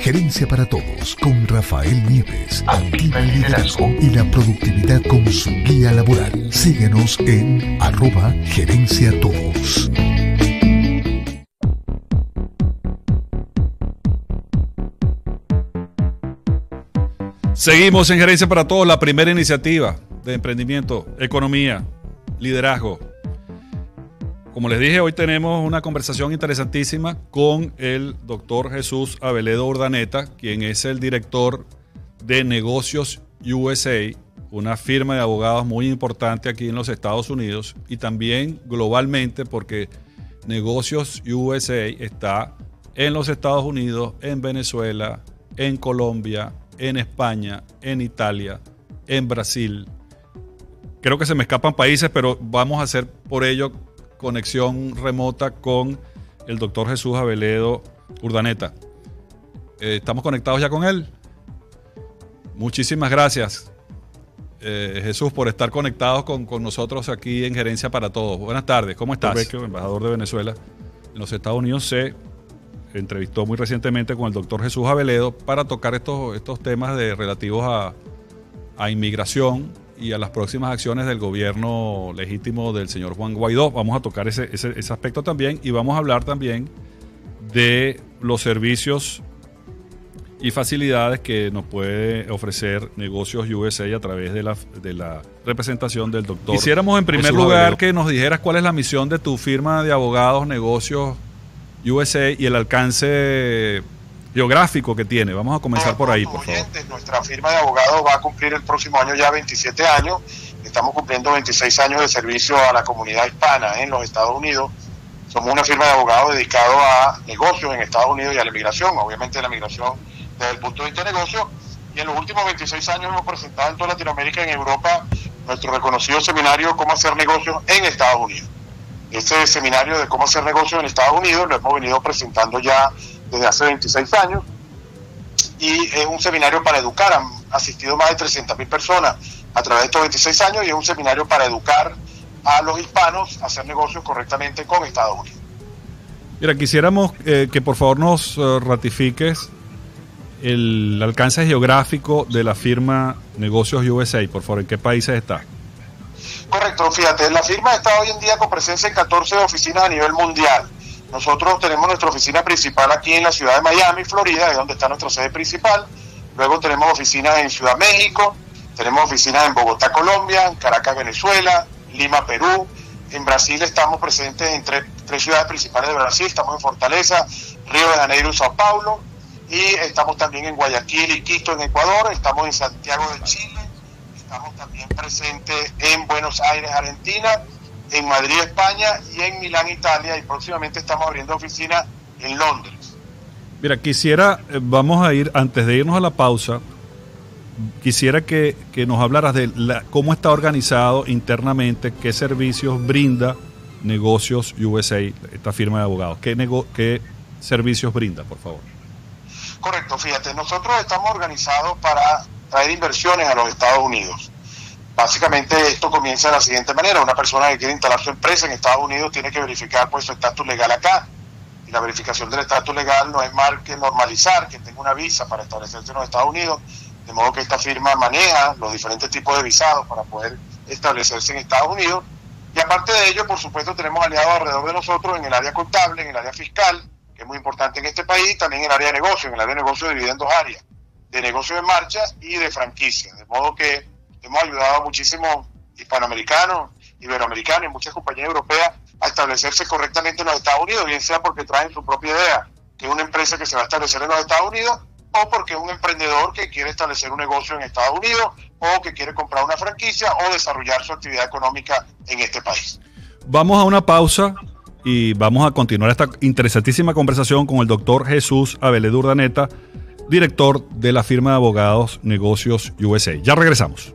Gerencia para Todos con Rafael Nieves. Activa el liderazgo y la productividad con su guía laboral. Síguenos en arroba Gerencia Todos. Seguimos en Gerencia para Todos, la primera iniciativa de emprendimiento, economía, liderazgo. Como les dije, hoy tenemos una conversación interesantísima con el doctor Jesús Aveledo Urdaneta, quien es el director de Negocios USA, una firma de abogados muy importante aquí en los Estados Unidos y también globalmente porque Negocios USA está en los Estados Unidos, en Venezuela, en Colombia, en España, en Italia, en Brasil. Creo que se me escapan países, pero vamos a hacer por ello conexión remota con el doctor Jesús Aveledo Urdaneta. Eh, ¿Estamos conectados ya con él? Muchísimas gracias, eh, Jesús, por estar conectados con, nosotros aquí en Gerencia para Todos. Buenas tardes, ¿cómo estás? Embajador de Venezuela en los Estados Unidos. Se entrevistó muy recientemente con el doctor Jesús Aveledo para tocar estos, estos temas de, relativos a, a inmigración y a las próximas acciones del gobierno legítimo del señor Juan Guaidó. Vamos a tocar ese, ese, aspecto también y vamos a hablar también de los servicios y facilidades que nos puede ofrecer Negocios USA a través de la, de la representación del doctor. Quisiéramos en primer lugar que nos dijeras cuál es la misión de tu firma de abogados Negocios USA y el alcance geográfico que tiene. Vamos a comenzar por ahí, por favor. Nuestra firma de abogados va a cumplir el próximo año ya 27 años. Estamos cumpliendo 26 años de servicio a la comunidad hispana en los Estados Unidos. Somos una firma de abogados dedicado a negocios en Estados Unidos y a la inmigración, obviamente la migración desde el punto de vista de negocio. Y en los últimos 26 años hemos presentado en toda Latinoamérica y en Europa nuestro reconocido seminario Cómo hacer negocios en Estados Unidos. Este seminario de cómo hacer negocios en Estados Unidos lo hemos venido presentando ya desde hace 26 años y es un seminario para educar, han asistido más de 300 mil personas a través de estos 26 años y es un seminario para educar a los hispanos a hacer negocios correctamente con Estados Unidos. Mira, quisiéramos eh, que por favor nos eh, ratifiques el alcance geográfico de la firma Negocios USA, por favor, ¿en qué países está? Correcto, fíjate, la firma está hoy en día con presencia en 14 oficinas a nivel mundial. Nosotros tenemos nuestra oficina principal aquí en la ciudad de Miami, Florida, es donde está nuestra sede principal. Luego tenemos oficinas en Ciudad México, tenemos oficinas en Bogotá, Colombia, en Caracas, Venezuela, Lima, Perú. En Brasil estamos presentes en tres, ciudades principales de Brasil, estamos en Fortaleza, Río de Janeiro Sao Paulo. Y estamos también en Guayaquil y Quito, en Ecuador. Estamos en Santiago de Chile. Estamos también presentes en Buenos Aires, Argentina en Madrid, España y en Milán, Italia y próximamente estamos abriendo oficina en Londres. Mira, quisiera, eh, vamos a ir, antes de irnos a la pausa, quisiera que, nos hablaras de la, cómo está organizado internamente, qué servicios brinda Negocios USA, esta firma de abogados. ¿Qué, qué servicios brinda, por favor? Correcto, fíjate, nosotros estamos organizados para traer inversiones a los Estados Unidos. Básicamente esto comienza de la siguiente manera. Una persona que quiere instalar su empresa en Estados Unidos tiene que verificar pues, su estatus legal acá. Y la verificación del estatus legal no es más que normalizar que tenga una visa para establecerse en los Estados Unidos. De modo que esta firma maneja los diferentes tipos de visados para poder establecerse en Estados Unidos. Y aparte de ello, por supuesto, tenemos aliados alrededor de nosotros en el área contable, en el área fiscal, que es muy importante en este país, también en el área de negocio. En el área de negocio divide en dos áreas, de negocio de marcha y de franquicia. De modo que hemos ayudado a muchísimos hispanoamericanos, iberoamericanos y muchas compañías europeas a establecerse correctamente en los Estados Unidos, bien sea porque traen su propia idea, que es una empresa que se va a establecer en los Estados Unidos, o porque es un emprendedor que quiere establecer un negocio en Estados Unidos, o que quiere comprar una franquicia o desarrollar su actividad económica en este país. Vamos a una pausa y vamos a continuar esta interesantísima conversación con el doctor Jesús Abeled Urdaneta, director de la firma de abogados Negocios USA. Ya regresamos.